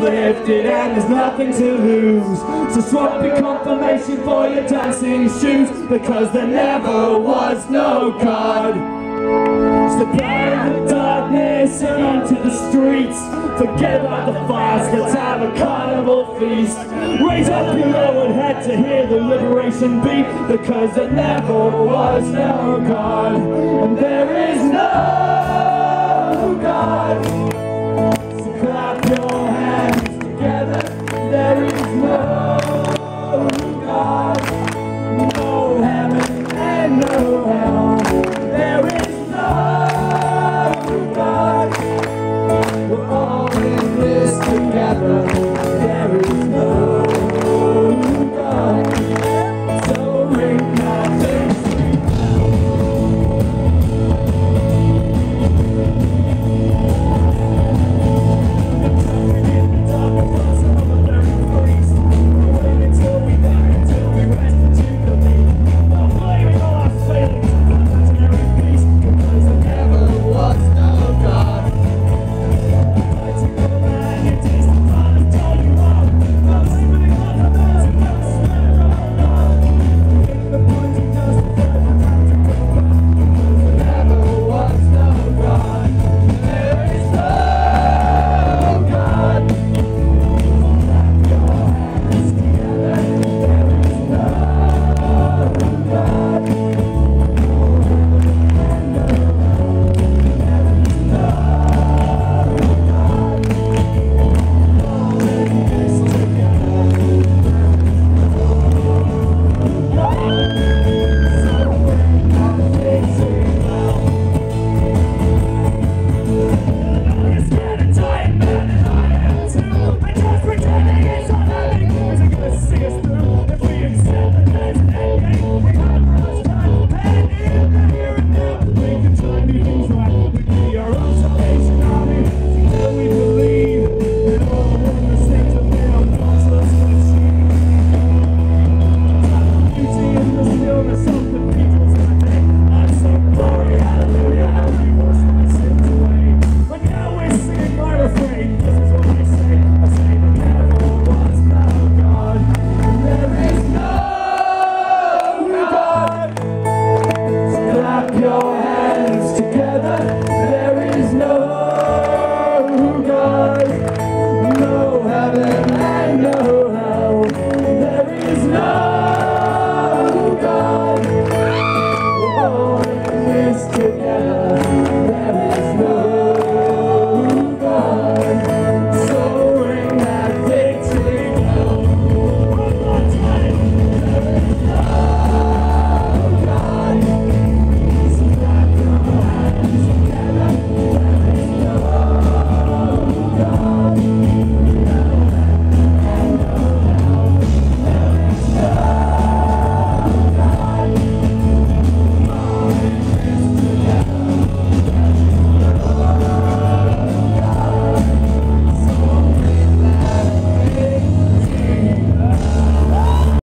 lifted and there's nothing to lose. So swap your confirmation for your dancing shoes because there never was no God. Step out of the darkness and onto the streets. Forget about the fires, let's have a carnival feast. Raise up your lowered head to hear the liberation beat because there never was no God. And there is no God.